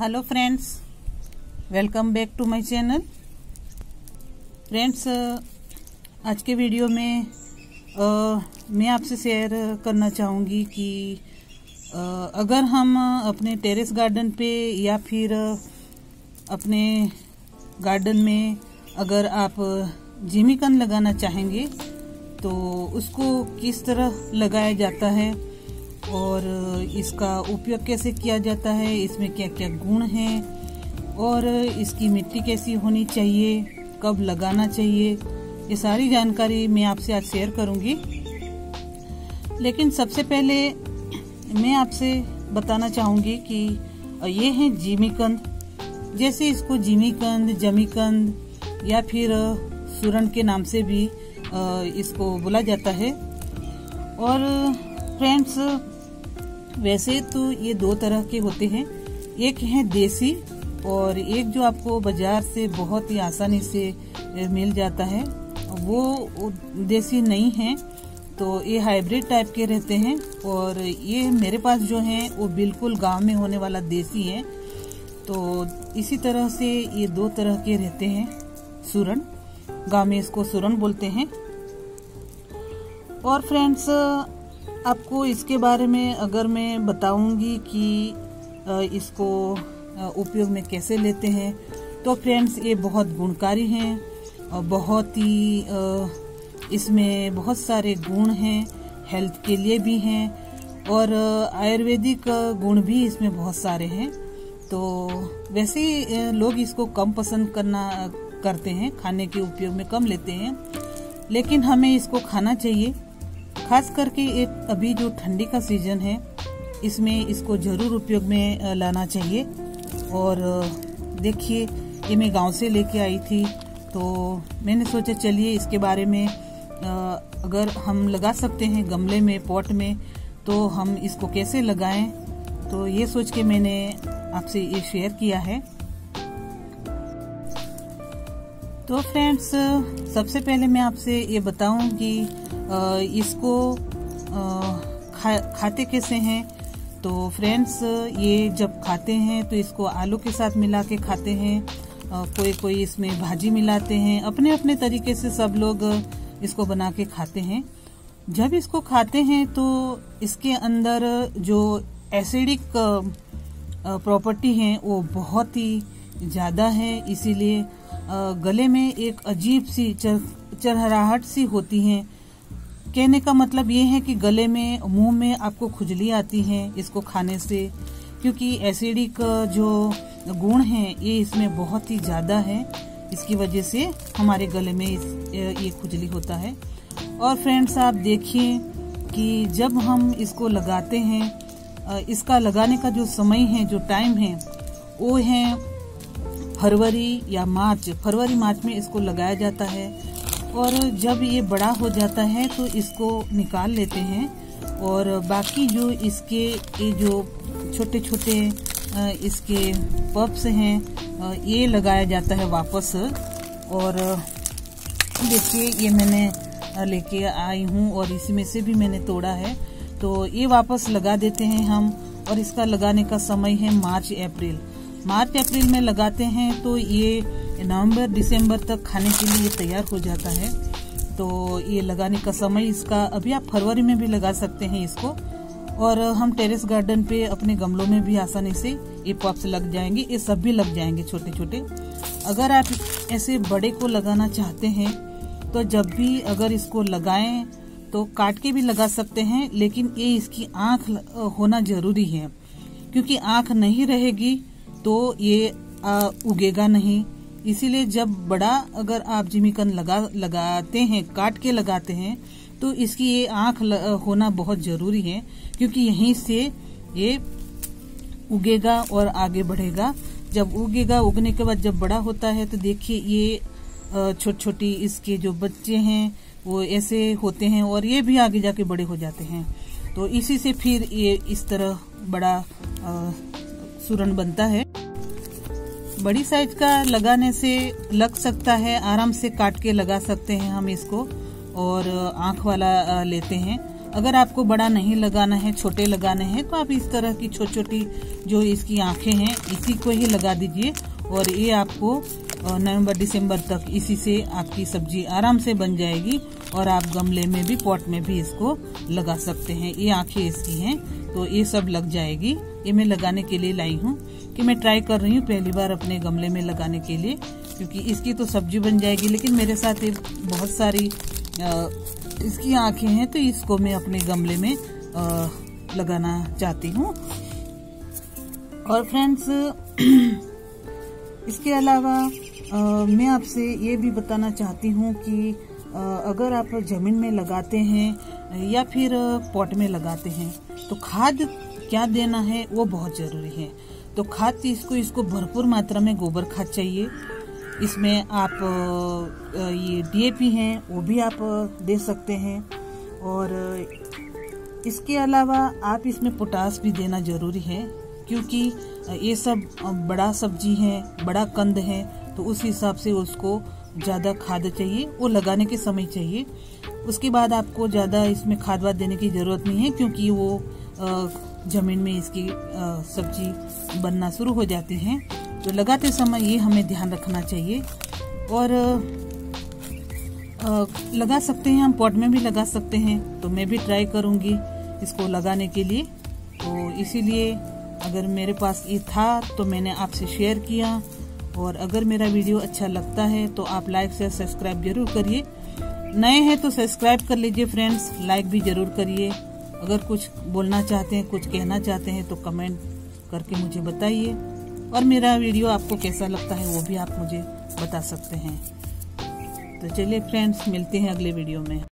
Hello friends welcome back to my channel friends आज के video में आ, मैं आपसे शेयर करना चाहूँगी कि आ, अगर हम अपने टेरेस गार्डन पे या फिर अपने गार्डन में अगर आप जिमीकन लगाना चाहेंगे तो उसको किस तरह लगाया जाता है? और इसका उपयोग कैसे किया जाता है, इसमें क्या क्या गुण हैं, और इसकी मिट्टी कैसी होनी चाहिए, कब लगाना चाहिए, ये सारी जानकारी मैं आपसे आज शेयर करूँगी। लेकिन सबसे पहले मैं आपसे बताना चाहूँगी कि ये है जिमीकंद जैसे इसको जिमीकंद जमीकंद या फिर सुरन के नाम से भी इसको बोला जाता है। और फ्रेंड्स वैसे तो ये दो तरह के होते हैं। एक है देसी और एक जो आपको बाज़ार से बहुत ही आसानी से मिल जाता है, वो देसी नहीं है। तो ये हाइब्रिड टाइप के रहते हैं और ये मेरे पास जो है, वो बिल्कुल गाँव में होने वाला देसी है। तो इसी तरह से ये दो तरह के रहते हैं, सुरन। गाँव में इसको सुरन बोलते हैं। और फ्रेंड्स आपको इसके बारे में अगर मैं बताऊँगी कि इसको उपयोग में कैसे लेते हैं तो फ्रेंड्स ये बहुत गुणकारी हैं और बहुत ही इसमें बहुत सारे गुण हैं, हेल्थ के लिए भी हैं और आयुर्वेदिक गुण भी इसमें बहुत सारे हैं। तो वैसे ही लोग इसको कम पसंद करना, करते हैं, खाने के उपयोग में कम लेते हैं, लेकिन हमें इसको खाना चाहिए। खास करके एक अभी जो ठंडी का सीज़न है, इसमें इसको ज़रूर उपयोग में लाना चाहिए। और देखिए, ये मैं गाँव से लेके आई थी तो मैंने सोचा चलिए इसके बारे में अगर हम लगा सकते हैं गमले में, पॉट में तो हम इसको कैसे लगाएँ? तो ये सोच के मैंने आपसे ये शेयर किया है। तो फ्रेंड्स सबसे पहले मैं आपसे ये बताऊँ कि इसको खा, खाते कैसे हैं? तो फ्रेंड्स ये जब खाते हैं तो इसको आलू के साथ मिला के खाते हैं। कोई कोई इसमें भाजी मिलाते हैं। अपने अपने तरीके से सब लोग इसको बना के खाते हैं। जब इसको खाते हैं तो इसके अंदर जो एसिडिक प्रॉपर्टी है वो बहुत ही ज़्यादा है। इसीलिए गले में एक अजीब सी चर, चरहराहट सी होती है। कहने का मतलब ये है कि गले में मुँह में आपको खुजली आती है इसको खाने से क्योंकि एसिडिक जो गुण है ये इसमें बहुत ही ज़्यादा है। इसकी वजह से हमारे गले में ये खुजली होता है। और फ्रेंड्स आप देखिए कि जब हम इसको लगाते हैं इसका लगाने का जो समय है जो टाइम है वो है फरवरी या मार्च, फरवरी, मार्च में इसको लगाया जाता है और जब ये बड़ा हो जाता है तो इसको निकाल लेते हैं और बाकी जो इसके, ये जो छोटे छोटे इसके पप्स हैं ये लगाया जाता है वापस और देखिए ये मैंने लेके आई हूँ और इसमें से भी मैंने तोड़ा है। तो ये वापस लगा देते हैं हम और इसका लगाने का समय है मार्च, अप्रैल। मार्च, अप्रैल में लगाते हैं तो ये नवंबर, दिसंबर तक खाने के लिए तैयार हो जाता है। तो ये लगाने का समय इसका, अभी आप फरवरी में भी लगा सकते हैं इसको। और हम टेरेस गार्डन पे अपने गमलों में भी आसानी से ये पॉप्स लग जाएँगे, ये सब भी लग जाएँगे छोटे छोटे अगर आप ऐसे बड़े को लगाना चाहते हैं तो जब भी अगर इसको लगाएँ तो काट के भी लगा सकते हैं, लेकिन ये इसकी आँख होना ज़रूरी है, क्योंकि आँख नहीं रहेगी तो ये आ, उगेगा नहीं। इसीलिए जब बड़ा अगर आप जिमीकन लगा लगाते हैं काट के लगाते हैं तो इसकी ये आँख होना बहुत ज़रूरी है क्योंकि यहीं से ये उगेगा और आगे बढ़ेगा। जब उगेगा उगने के बाद जब बड़ा होता है तो देखिए ये छोटी छोटी इसके जो बच्चे हैं वो ऐसे होते हैं और ये भी आगे जाके बड़े हो जाते हैं। तो इसी से फिर ये इस तरह बड़ा सुरन बनता है। बड़ी साइज़ का लगाने से लग सकता है, आराम से काट के लगा सकते हैं हम इसको और आँख वाला लेते हैं। अगर आपको बड़ा नहीं लगाना है, छोटे लगाने हैं तो आप इस तरह की छोटी छोटी जो इसकी आँखें हैं, इसी को ही लगा दीजिए और ये आपको नवंबर, दिसंबर तक इसी से आपकी सब्ज़ी आराम से बन जाएगी और आप गमले में भी पॉट में भी इसको लगा सकते हैं। ये आँखें इसकी हैं तो ये सब लग जाएगी। ये मैं लगाने के लिए लाई हूँ कि मैं ट्राई कर रही हूँ पहली बार अपने गमले में लगाने के लिए क्योंकि इसकी तो सब्ज़ी बन जाएगी। लेकिन मेरे साथ बहुत सारी आ, इसकी आँखें हैं तो इसको मैं अपने गमले में आ, लगाना चाहती हूँ। और फ्रेंड्स इसके अलावा आ, मैं आपसे ये भी बताना चाहती हूँ कि अगर आप ज़मीन में लगाते हैं या फिर पॉट में लगाते हैं तो खाद क्या देना है वो बहुत ज़रूरी है। तो खाद इसको इसको भरपूर मात्रा में गोबर खाद चाहिए। इसमें आप ये डीएपी हैं, वो भी आप दे सकते हैं। और इसके अलावा आप इसमें पोटास भी देना ज़रूरी है, क्योंकि ये सब बड़ा सब्ज़ी है, बड़ा कंद है तो उस हिसाब से उसको ज़्यादा खाद चाहिए, वो लगाने के समय चाहिए। उसके बाद आपको ज़्यादा इसमें खाद वाद देने की ज़रूरत नहीं है, क्योंकि वो ज़मीन में इसकी सब्ज़ी बनना शुरू हो जाती है। तो लगाते समय ये हमें ध्यान रखना चाहिए। और लगा सकते हैं, हम पॉट में भी लगा सकते हैं तो मैं भी ट्राई करूँगी इसको लगाने के लिए। तो इसीलिए अगर मेरे पास ये था तो मैंने आपसे शेयर किया। और अगर मेरा वीडियो अच्छा लगता है तो आप लाइक से सब्सक्राइब ज़रूर करिए। नए हैं तो सब्सक्राइब कर लीजिए फ्रेंड्स लाइक भी ज़रूर करिए। अगर कुछ बोलना चाहते हैं, कुछ कहना चाहते हैं तो कमेंट करके मुझे बताइए। और मेरा वीडियो आपको कैसा लगता है वो भी आप मुझे बता सकते हैं। तो चलिए फ्रेंड्स मिलते हैं अगले वीडियो में।